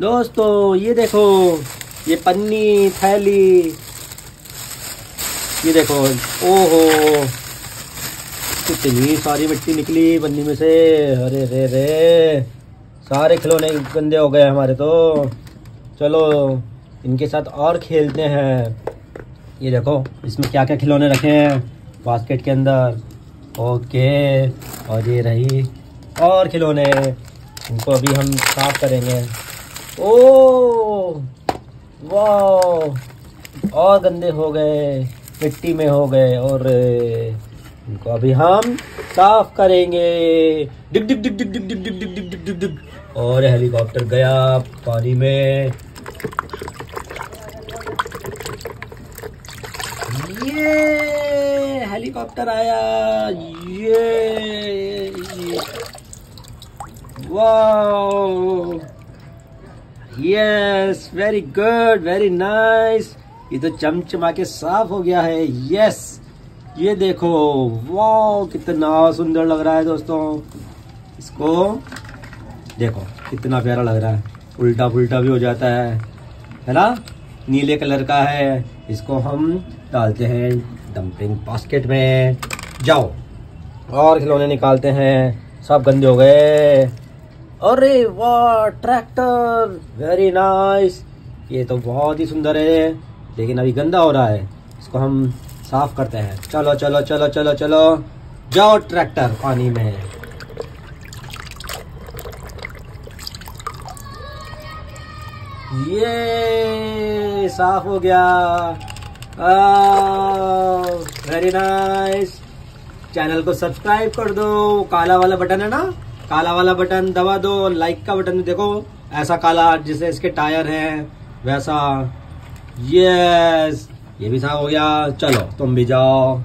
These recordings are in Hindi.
दोस्तों, ये देखो, ये पन्नी थैली। ये देखो, ओहो कितनी सारी मिट्टी निकली पन्नी में से। अरे, रे रे, सारे खिलौने गंदे हो गए हमारे तो। चलो, इनके साथ और खेलते हैं। ये देखो, इसमें क्या क्या खिलौने रखे हैं बास्केट के अंदर। ओके, और ये रही और खिलौने। इनको अभी हम साफ़ करेंगे। ओ वाह और गंदे हो गए मिट्टी में हो गए और इनको अभी हम साफ़ करेंगे डिग डिग डिग डिग डिग डिग डिग डिग डिग डिग डिग डिग और हेलीकॉप्टर गया पानी में ये हेलीकॉप्टर आया ये wow yes very good very nice ये तो चमचमा के साफ़ हो गया है। यस ये देखो। वाह कितना सुंदर लग रहा है दोस्तों। इसको देखो, कितना प्यारा लग रहा है। उल्टा पुल्टा भी हो जाता है। है ना? नीले कलर का है। इसको हम डालते हैं डंपिंग बास्केट में। जाओ। और खिलौने निकालते हैं। सब गंदे हो गए। अरे वाह ट्रैक्टर वेरी नाइस ये तो बहुत ही सुंदर है, लेकिन अभी गंदा हो रहा है। इसको हम साफ़ करते हैं। चलो चलो चलो चलो चलो। जाओ ट्रैक्टर पानी में। ये साफ़ हो गया। वेरी नाइस चैनल को सब्सक्राइब कर दो। काला वाला बटन है ना? काला वाला बटन दबा दो लाइक का बटन देखो। ऐसा काला जैसे इसके टायर हैं, वैसा। यस ये भी साफ़ हो गया। चलो, तुम भी जाओ।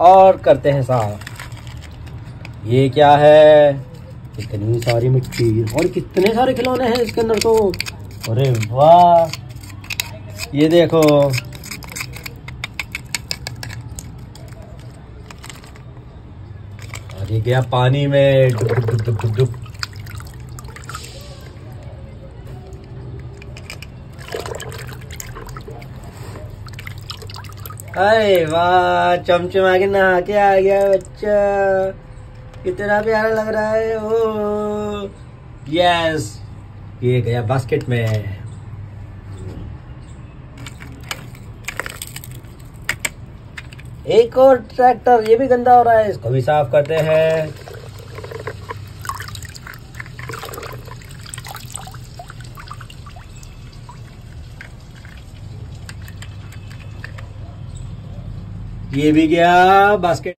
और करते हैं साफ़। ये क्या है? इतनी सारी मिट्टी। और कितने सारे खिलौने हैं इसके अंदर तो? अरे वाह। ये देखो। ये गया पानी में अरे वाह, चमचमा के नहा के आ गया बच्चा। कितना प्यारा लग रहा है, ओ। यस ये गया बास्केट में। एक और ट्रैक्टर ये भी गंदा हो रहा है, इसको भी साफ़ करते हैं। ये भी गया बास्केट